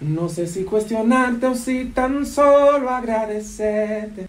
No sé si cuestionarte o si tan solo agradecerte.